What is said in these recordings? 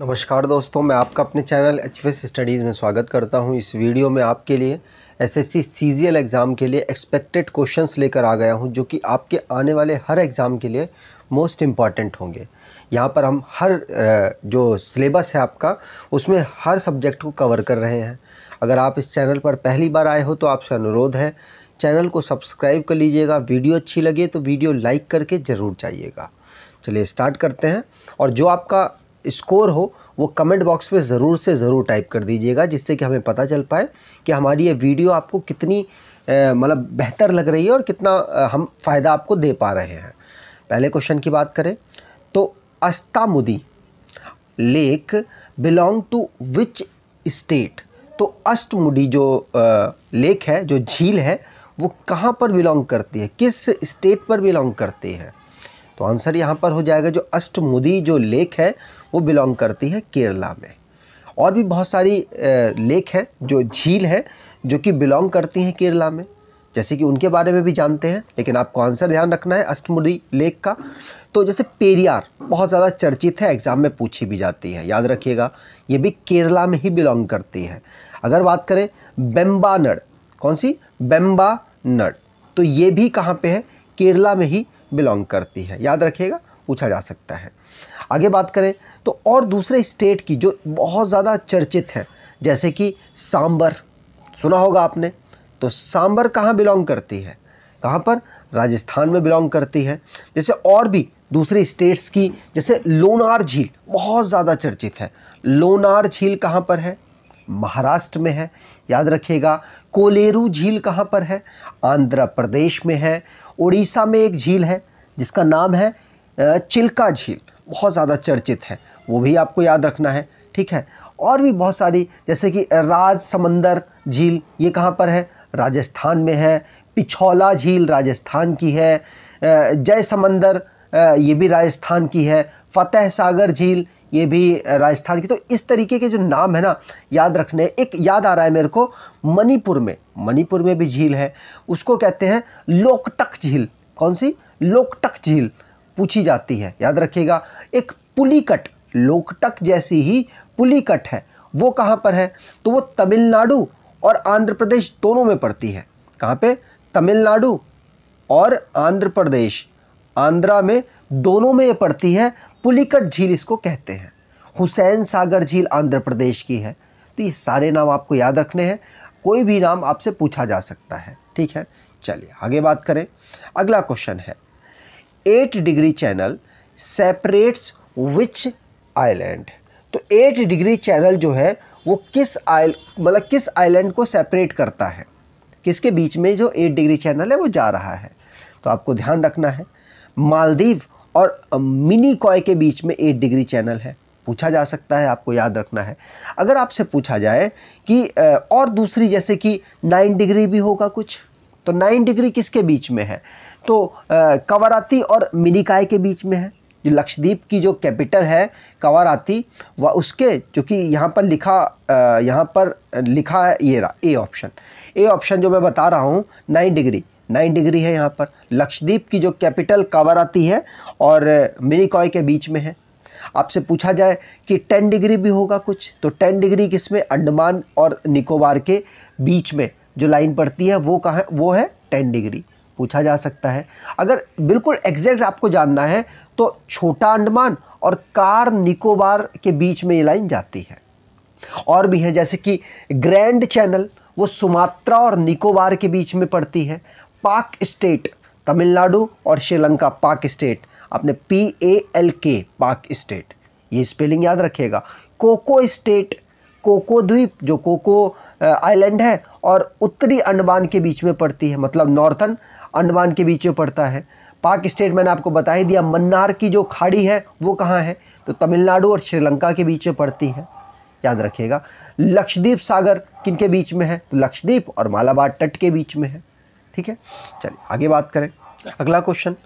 नमस्कार दोस्तों, मैं आपका अपने चैनल एच स्टडीज़ में स्वागत करता हूँ। इस वीडियो में आपके लिए एसएससी सीजीएल एग्ज़ाम के लिए एक्सपेक्टेड क्वेश्चंस लेकर आ गया हूँ, जो कि आपके आने वाले हर एग्ज़ाम के लिए मोस्ट इंपॉर्टेंट होंगे। यहाँ पर हम हर जो सिलेबस है आपका, उसमें हर सब्जेक्ट को कवर कर रहे हैं। अगर आप इस चैनल पर पहली बार आए हो तो आपसे अनुरोध है चैनल को सब्सक्राइब कर लीजिएगा। वीडियो अच्छी लगे तो वीडियो लाइक करके ज़रूर जाइएगा। चलिए स्टार्ट करते हैं। और जो आपका स्कोर हो वो कमेंट बॉक्स में ज़रूर से ज़रूर टाइप कर दीजिएगा जिससे कि हमें पता चल पाए कि हमारी ये वीडियो आपको कितनी मतलब बेहतर लग रही है और कितना आ, हम फ़ायदा आपको दे पा रहे हैं। पहले क्वेश्चन की बात करें तो Ashtamudi lake belong to which state? तो अष्टमुडी जो लेक है जो झील है वो कहाँ पर बिलोंग करती है? किस स्टेट पर बिलोंग करती है? तो आंसर यहाँ पर हो जाएगा जो अष्टमुदी जो लेक है, वो बिलोंग करती है केरला में। और भी बहुत सारी लेक है जो झील है, जो कि बिलोंग करती हैं केरला में। जैसे कि उनके बारे में भी जानते हैं, लेकिन आपको आंसर ध्यान रखना है अष्टमुदी लेक का। तो जैसे पेरियार, बहुत ज़्यादा चर्चित है, एग्ज़ाम में पूछी भी जाती है, याद रखिएगा, ये भी केरला में ही बिलोंग करती है। अगर बात करें बेम्बानड़ कौन सी? बेम्बानड़ तो ये भी कहाँ पे है? केरला में ही बिलोंग करती है। याद रखिएगा, पूछा जा सकता है। आगे बात करें तो और दूसरे स्टेट की जो बहुत ज़्यादा चर्चित है, जैसे कि सांबर, सुना होगा आपने तो सांबर कहाँ बिलोंग करती है? कहाँ पर? राजस्थान में बिलोंग करती है। जैसे और भी दूसरे स्टेट्स की, जैसे लोनार झील, बहुत ज़्यादा चर्चित है। लोनार झील कहाँ पर है? महाराष्ट्र में है। याद रखिएगा, कोलेरू झील कहाँ पर है? आंध्र प्रदेश में है। उड़ीसा में एक झील है, जिसका नाम है चिल्का झील। बहुत ज़्यादा चर्चित है, वो भी आपको याद रखना है, ठीक है? और भी बहुत सारी, जैसे कि राज समंदर झील, ये कहाँ पर है? राजस्थान में है। पिछौला झील राजस्थान की है। जय समंदर ये भी राजस्थान की है। फतेह सागर झील, ये भी राजस्थान की। तो इस तरीके के जो नाम है ना, याद रखने, एक याद आ रहा है मेरे को, मणिपुर में। मणिपुर में भी झील है। उसको कहते हैं लोकटक झील। कौन सी? लोकटक झील। पूछी जाती है। याद रखिएगा, एक पुलिकट, लोकटक जैसी ही पुलिकट है। वो कहाँ पर है? तो वो तमिलनाडु और आंध्र प्रदेश दोनों में पड़ती है। कहाँ पे? तमिलनाडु और आंध्र प्रदेश। आंध्रा में दोनों में ये पड़ती है पुलिकट झील इसको कहते हैं। हुसैन सागर झील आंध्र प्रदेश की है। तो ये सारे नाम आपको याद रखने हैं। कोई भी नाम आपसे पूछा जा सकता है। ठीक है? चलिए, आगे बात करें। अगला क्वेश्चन है। Eight degree channel separates which island? तो एट डिग्री चैनल जो है, वो किस आइल मतलब किस आइलैंड को सेपरेट करता है? किसके बीच में जो एट डिग्री चैनल है, वो जा रहा है। तो आपको ध्यान रखना है। मालदीव और मिनी कॉय के बीच में एट डिग्री चैनल है। पूछा जा सकता है, आपको याद रखना है। अगर आपसे पूछा जाए कि और दूसरी, जैसे कि नाइन डिग्री भी होगा कुछ तो नाइन डिग्री किसके बीच में है? तो कवराती और मिनिकाय के बीच में है। जो लक्षद्वीप की जो कैपिटल है, कवाराती व उसके, जो कि यहाँ पर लिखा यहाँ पर लिखा है ये रहा ए ऑप्शन ए ऑप्शन जो मैं बता रहा हूँ नाइन डिग्री नाइन डिग्री है यहाँ पर। लक्षद्वीप की जो कैपिटल कावर आती है और मिनिकॉय के बीच में है। आपसे पूछा जाए कि टेन डिग्री भी होगा कुछ तो टेन डिग्री किसमें? अंडमान और निकोबार के बीच में जो लाइन पड़ती है, वो कहाँ, वो है टेन डिग्री। पूछा जा सकता है। अगर बिल्कुल एग्जैक्ट आपको जानना है तो छोटा अंडमान और कार निकोबार के बीच में ये लाइन जाती है। और भी है, जैसे कि ग्रैंड चैनल, वो सुमात्रा और निकोबार के बीच में पड़ती है। पाक स्टेट, तमिलनाडु और श्रीलंका पाक स्टेट आपने पी ए एल के पाक स्टेट। ये स्पेलिंग याद रखिएगा। कोको स्टेट, कोको द्वीप, जो कोको आइलैंड है, और उत्तरी अंडमान के बीच में पड़ती है मतलब नॉर्थन अंडमान के बीच में पड़ता है। पाक स्टेट मैंने आपको बता ही दिया, मन्नार की जो खाड़ी है, वो कहाँ है? तो तमिलनाडु और श्रीलंका के बीच में पड़ती है। याद रखिएगा। लक्षद्वीप सागर किन के बीच में है? तो लक्षद्वीप और मालाबार तट के बीच में है। ठीक है? चलिए, आगे बात करें। अगला क्वेश्चन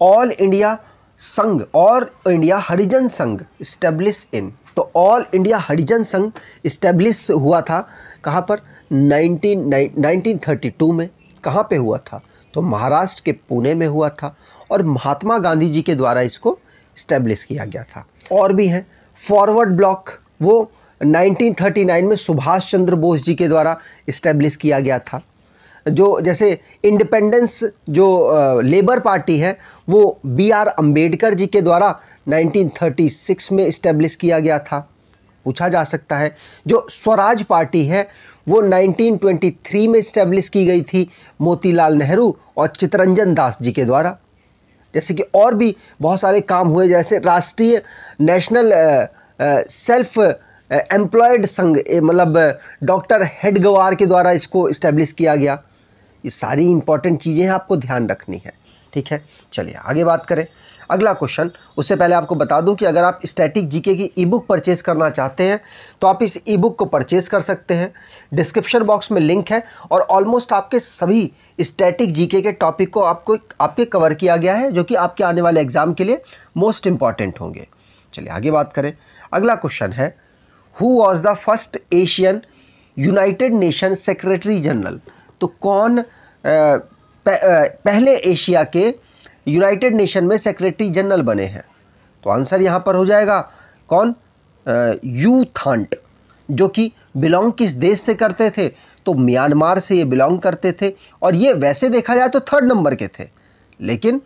ऑल इंडिया संघ, और इंडिया हरिजन संघ स्टेब्लिश इन तो ऑल इंडिया हरिजन संघ इस्टेब्लिश हुआ था कहाँ पर? 19 1932 में। कहाँ पे हुआ था? तो महाराष्ट्र के पुणे में हुआ था, और महात्मा गांधी जी के द्वारा इसको इस्टेब्लिश किया गया था। और भी हैं। फॉरवर्ड ब्लॉक वो 1939 में सुभाष चंद्र बोस जी के द्वारा इस्टेब्लिश किया गया था। जो जैसे इंडिपेंडेंस जो लेबर पार्टी है, वो बी आर अंबेडकर जी के द्वारा 1936 में इस्टेब्लिश किया गया था। पूछा जा सकता है। जो स्वराज पार्टी है, वो 1923 में इस्टेब्लिश की गई थी मोतीलाल नेहरू और चितरंजन दास जी के द्वारा। जैसे कि और भी बहुत सारे काम हुए, जैसे राष्ट्रीय नेशनल सेल्फ एम्प्लॉयड संघ मतलब डॉक्टर हेडगवार के द्वारा इसको इस्टेब्लिश किया गया। ये सारी इंपॉर्टेंट चीज़ें आपको ध्यान रखनी है। ठीक है? चलिए, आगे बात करें। अगला क्वेश्चन उससे पहले आपको बता दूँ कि अगर आप स्टैटिक जीके की ई बुक परचेज़ करना चाहते हैं तो आप इस ई बुक को परचेज़ कर सकते हैं। डिस्क्रिप्शन बॉक्स में लिंक है और ऑलमोस्ट आपके सभी स्टैटिक जीके के टॉपिक को आपको, आपके कवर किया गया है, जो कि आपके आने वाले एग्ज़ाम के लिए मोस्ट इंपॉर्टेंट होंगे। चलिए, आगे बात करें। अगला क्वेश्चन है who was the first Asian United Nation secretary general तो कौन पहले एशिया के यूनाइटेड नेशन में सेक्रेटरी जनरल बने हैं? तो आंसर यहाँ पर हो जाएगा कौन? यू थांट, जो कि बिलोंग किस देश से करते थे? तो म्यांमार से ये बिलोंग करते थे, और ये वैसे देखा जाए तो थर्ड नंबर के थे, लेकिन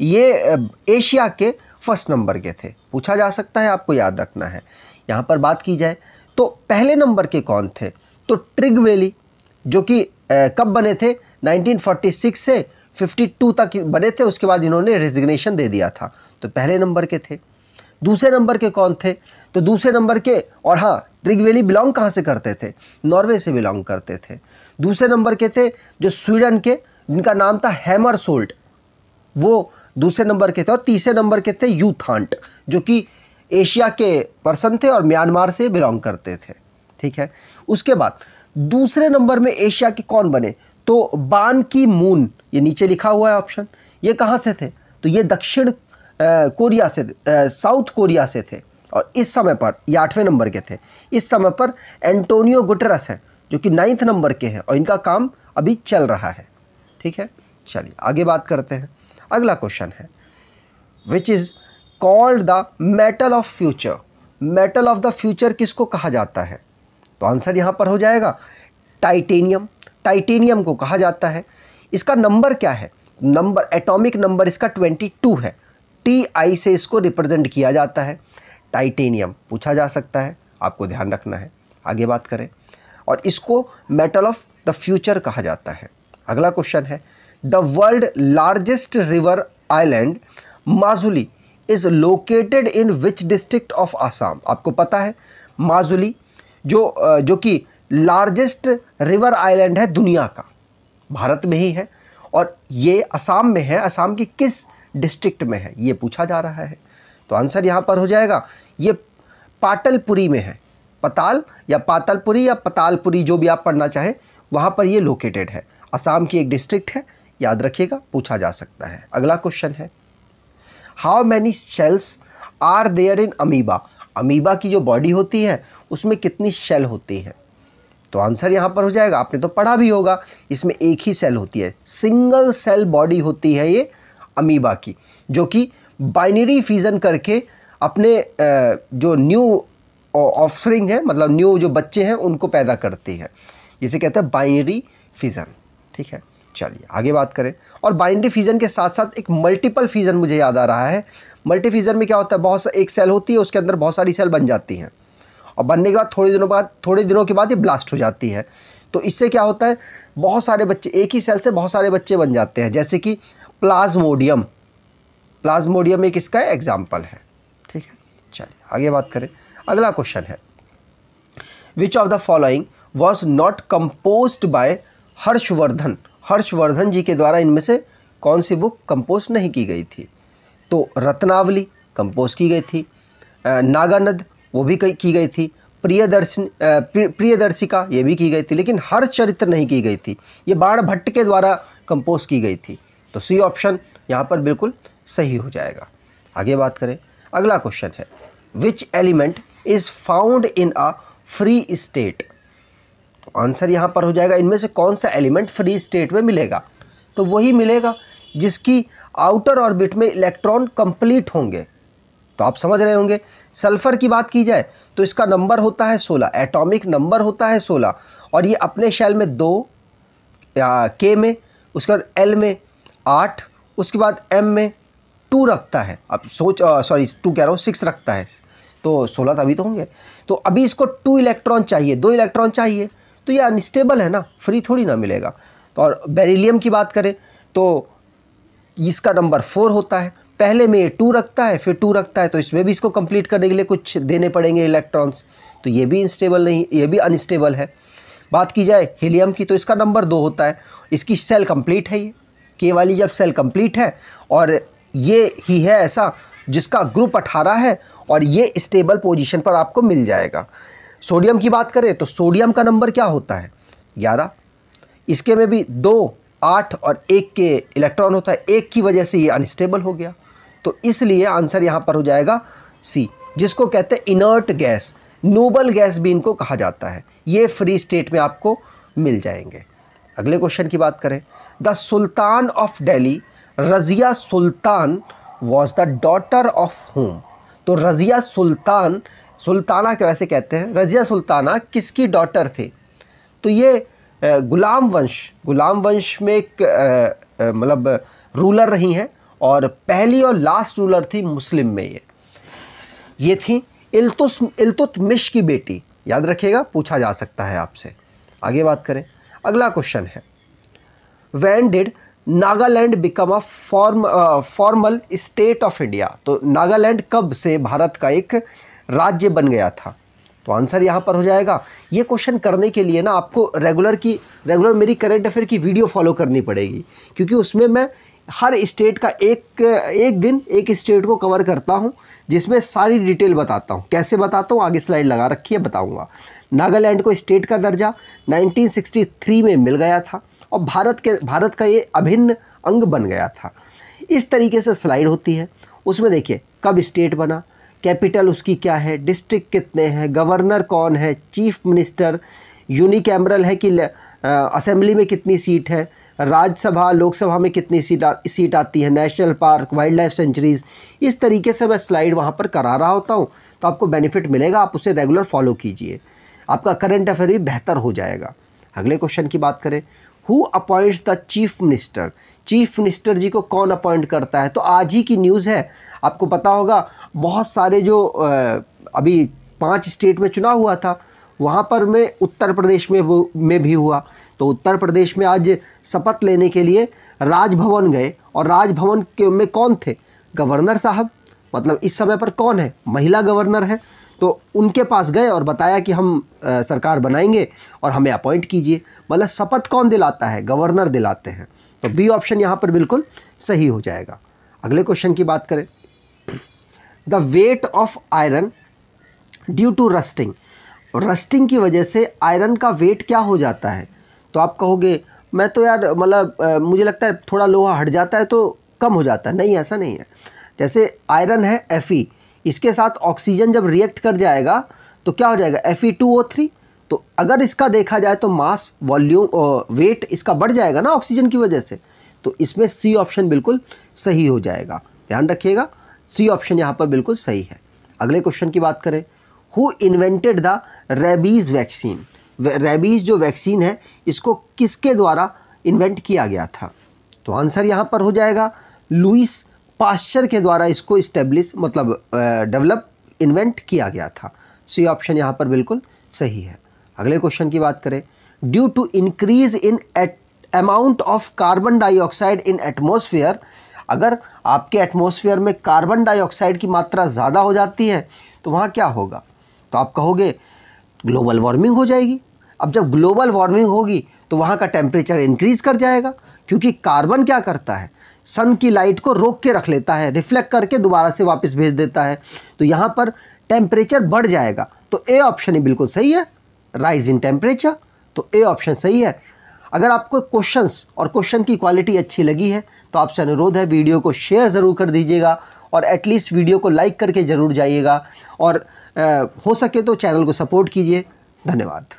ये एशिया के फ़र्स्ट नंबर के थे। पूछा जा सकता है, आपको याद रखना है। यहाँ पर बात की जाए तो पहले नंबर के कौन थे? तो ट्रिग वैली जो कि कब बने थे? 1946 से 52 तक बने थे, उसके बाद इन्होंने रेजिग्नेशन दे दिया था। तो पहले नंबर के थे। दूसरे नंबर के कौन थे? तो दूसरे नंबर के, और हाँ ट्रिगवेली बिलोंग कहाँ से करते थे? नॉर्वे से बिलोंग करते थे। दूसरे नंबर के थे, जो स्वीडन के, जिनका नाम था हैमर सोल्ट वो दूसरे नंबर के थे, और तीसरे नंबर के थे यूथांट जो कि एशिया के पर्सन थे और म्यांमार से बिलोंग करते थे। ठीक है? उसके बाद दूसरे नंबर में एशिया के कौन बने? तो बान की मून, ये नीचे लिखा हुआ है ऑप्शन ये कहाँ से थे? तो ये दक्षिण कोरिया से साउथ कोरिया से थे, और इस समय पर, ये आठवें नंबर के थे, इस समय पर एंटोनियो गुटरस हैं, जो कि नाइन्थ नंबर के हैं, और इनका काम अभी चल रहा है। ठीक है? चलिए, आगे बात करते हैं। अगला क्वेश्चन है which is called the metal of future metal of the future किसको कहा जाता है? तो आंसर यहाँ पर हो जाएगा टाइटेनियम। टाइटेनियम को कहा जाता है। इसका नंबर क्या है? नंबर, एटॉमिक नंबर इसका 22 है। टी आई से इसको रिप्रेजेंट किया जाता है। टाइटेनियम पूछा जा सकता है। आपको ध्यान रखना है। आगे बात करें। और इसको मेटल ऑफ़ द फ्यूचर कहा जाता है। अगला क्वेश्चन है। The world largest river island, Majuli, is located in which district of Assam? आपको पता है, माजुली जो जो कि लार्जेस्ट रिवर आइलैंड है दुनिया का, भारत में ही है। और ये असम में है। असम की किस डिस्ट्रिक्ट में है? ये पूछा जा रहा है। तो आंसर यहाँ पर हो जाएगा। ये पाटलपुरी में है। पताल या पातलपुरी या पतालपुरी जो भी आप पढ़ना चाहें, वहाँ पर ये लोकेटेड है। असम की एक डिस्ट्रिक्ट है। याद रखिएगा, पूछा जा सकता है। अगला क्वेश्चन है how many cells are there in amoeba amoeba की जो बॉडी होती है, उसमें कितनी शेल होती है? तो आंसर यहाँ पर हो जाएगा, आपने तो पढ़ा भी होगा, इसमें एक ही सेल होती है। सिंगल सेल बॉडी होती है ये अमीबा की, जो कि बाइनरी फ्यूज़न करके अपने जो न्यू ऑफस्प्रिंग है मतलब न्यू जो बच्चे हैं, उनको पैदा करती है। जिसे कहते हैं बाइनरी फिज़न ठीक है? चलिए, आगे बात करें। और बाइनरी फिजन के साथ साथ एक मल्टीपल फिजन मुझे याद आ रहा है। मल्टी फिजन में क्या होता है? बहुत सा, एक सेल होती है, उसके अंदर बहुत सारी सेल बन जाती हैं। और बनने के बाद थोड़े दिनों बाद, थोड़े दिनों के बाद ये ब्लास्ट हो जाती है। तो इससे क्या होता है? बहुत सारे बच्चे, एक ही सेल से बहुत सारे बच्चे बन जाते हैं। जैसे कि प्लाज्मोडियम प्लाज्मोडियम एक इसका एग्ज़ाम्पल है। ठीक है? चलिए, आगे बात करें। अगला क्वेश्चन है। Which of the following was not compose by Harshvardhan Harshvardhan ji के द्वारा इनमें से कौन सी बुक कंपोज नहीं की गई थी? तो रत्नावली कंपोज की गई थी नागानद वो भी की गई थी, प्रियदर्शन प्रियदर्शिका ये भी की गई थी, लेकिन हर चरित्र नहीं की गई थी। ये बाण भट्ट के द्वारा कंपोज की गई थी। तो सी ऑप्शन यहाँ पर बिल्कुल सही हो जाएगा। आगे बात करें, अगला क्वेश्चन है which element is found in a free state answer यहाँ पर हो जाएगा। इनमें से कौन सा एलिमेंट फ्री स्टेट में मिलेगा? तो वही मिलेगा, जिसकी आउटर ऑर्बिट में इलेक्ट्रॉन कंप्लीट होंगे। तो आप समझ रहे होंगे। सल्फ़र की बात की जाए तो इसका नंबर होता है सोलह, एटॉमिक नंबर होता है सोलह, और ये अपने शैल में दो, या के में, उसके बाद एल में आठ, उसके बाद एम में टू रखता है। अब सोच सॉरी, टू कह रहा हूँ, सिक्स रखता है। तो सोलह तभी तो होंगे। तो अभी इसको टू इलेक्ट्रॉन चाहिए, दो इलेक्ट्रॉन चाहिए। तो ये अनस्टेबल है ना फ्री थोड़ी ना मिलेगा। तो और बेरिलियम की बात करें तो इसका नंबर फोर होता है। पहले में ये टू रखता है, फिर टू रखता है तो इसमें भी इसको कंप्लीट करने के लिए कुछ देने पड़ेंगे इलेक्ट्रॉन्स तो ये भी इंस्टेबल नहीं, ये भी अनस्टेबल है। बात की जाए हीलियम की तो इसका नंबर दो होता है। इसकी सेल कंप्लीट है ये। के वाली जब सेल कंप्लीट है, और ये ही है ऐसा जिसका ग्रुप 18 है, और ये स्टेबल पोजीशन पर आपको मिल जाएगा। सोडियम की बात करें तो सोडियम का नंबर क्या होता है? 11 इसके में भी दो, आठ और एक के इलेक्ट्रॉन होता है। एक की वजह से ये अनस्टेबल हो गया। तो इसलिए आंसर यहाँ पर हो जाएगा सी जिसको कहते हैं इनर्ट गैस नोबल गैस भी इनको कहा जाता है। ये फ्री स्टेट में आपको मिल जाएँगे। अगले क्वेश्चन की बात करें। The sultan of Delhi Razia Sultan was the daughter of home तो रज़िया सुल्तान सुल्ताना के वैसे कहते हैं, रज़िया सुल्ताना किसकी डॉटर थे? तो ये गुलाम वंश गुलाम वंश में एक मतलब रूलर रही हैं और पहली और लास्ट रूलर थी मुस्लिम में ये। ये थी इल्तुस, इल्तुतमिश की बेटी। याद रखिएगा, पूछा जा सकता है आपसे। आगे बात करें। अगला क्वेश्चन है। When did Nagaland become a form formal state of India तो नागालैंड कब से भारत का एक राज्य बन गया था। तो आंसर यहाँ पर हो जाएगा। ये क्वेश्चन करने के लिए ना आपको रेगुलर की रेगुलर मेरी करेंट अफेयर की वीडियो फॉलो करनी पड़ेगी। क्योंकि उसमें मैं हर स्टेट का एक एक दिन एक स्टेट को कवर करता हूँ, जिसमें सारी डिटेल बताता हूँ। कैसे बताता हूँ? आगे स्लाइड लगा रखी है, बताऊँगा। नागालैंड को स्टेट का दर्जा 1963 में मिल गया था और भारत के, भारत का ये अभिन्न अंग बन गया था। इस तरीके से स्लाइड होती है। उसमें देखिए, कब स्टेट बना कैपिटल उसकी क्या है? डिस्ट्रिक्ट कितने हैं? गवर्नर कौन है? चीफ मिनिस्टर यूनिकैमरल है कि असेंबली में कितनी सीट है? राज्यसभा लोकसभा में कितनी सीट आ, सीट आती है? National park wildlife sanctuaries. इस तरीके से मैं स्लाइड वहाँ पर करा रहा होता हूँ। तो आपको बेनिफिट मिलेगा आप उसे रेगुलर फॉलो कीजिए। आपका करंट अफेयर भी बेहतर हो जाएगा। अगले क्वेश्चन की बात करें। Who appoints the chief minister chief minister जी को कौन अपॉइंट करता है? तो आज ही की न्यूज़ है। आपको पता होगा, बहुत सारे जो अभी पाँच स्टेट में चुनाव हुआ था, वहाँ पर में उत्तर प्रदेश में में भी हुआ। तो उत्तर प्रदेश में आज शपथ लेने के लिए राजभवन गए। और राजभवन के में कौन थे? गवर्नर साहब। मतलब इस समय पर कौन है? महिला गवर्नर है। तो उनके पास गए और बताया कि हम आ, सरकार बनाएँगे और हमें अपॉइंट कीजिए। मतलब शपथ कौन दिलाता है? गवर्नर दिलाते हैं। तो बी ऑप्शन यहाँ पर बिल्कुल सही हो जाएगा। अगले क्वेश्चन की बात करें। The weight of iron due to rusting rusting की वजह से आयरन का वेट क्या हो जाता है? तो आप कहोगे मैं तो यार मतलब मुझे लगता है थोड़ा लोहा हट जाता है तो कम हो जाता है। नहीं ऐसा नहीं है। जैसे आयरन है एफ़ इसके साथ ऑक्सीजन जब रिएक्ट कर जाएगा तो क्या हो जाएगा? F E two O three तो अगर इसका देखा जाए तो मास वॉल्यूम वेट इसका बढ़ जाएगा ना ऑक्सीजन की वजह से तो इसमें सी ऑप्शन बिल्कुल सही हो जाएगा। ध्यान रखिएगा सी ऑप्शन यहाँ पर बिल्कुल सही है। अगले क्वेश्चन की बात करें। Who invented the rabies vaccine rabies जो वैक्सीन है, इसको किसके द्वारा इन्वेंट किया गया था? तो आंसर यहाँ पर हो जाएगा लुइस पास्चर के द्वारा इसको इस्टेब्लिश मतलब डेवलप इन्वेंट किया गया था। सी ऑप्शन यहाँ पर बिल्कुल सही है। अगले क्वेश्चन की बात करें। Due to increase in amount of carbon dioxide in atmosphere अगर आपके एटमोसफियर में कार्बन डाइऑक्साइड की मात्रा ज़्यादा हो जाती है तो वहाँ क्या होगा? तो आप कहोगे ग्लोबल वार्मिंग हो जाएगी। अब जब ग्लोबल वार्मिंग होगी तो वहाँ का टेम्परेचर इंक्रीज कर जाएगा। क्योंकि कार्बन क्या करता है? सन की लाइट को रोक के रख लेता है रिफ्लेक्ट करके दोबारा से वापस भेज देता है। तो यहाँ पर टेम्परेचर बढ़ जाएगा। तो ए ऑप्शन ही बिल्कुल सही है। राइज इन टेम्परेचर तो ए ऑप्शन सही है। अगर आपको क्वेश्चंस और क्वेश्चन की क्वालिटी अच्छी लगी है तो आपसे अनुरोध है वीडियो को शेयर ज़रूर कर दीजिएगा और एटलीस्ट वीडियो को लाइक करके ज़रूर जाइएगा। और आ, हो सके तो चैनल को सपोर्ट कीजिए। धन्यवाद।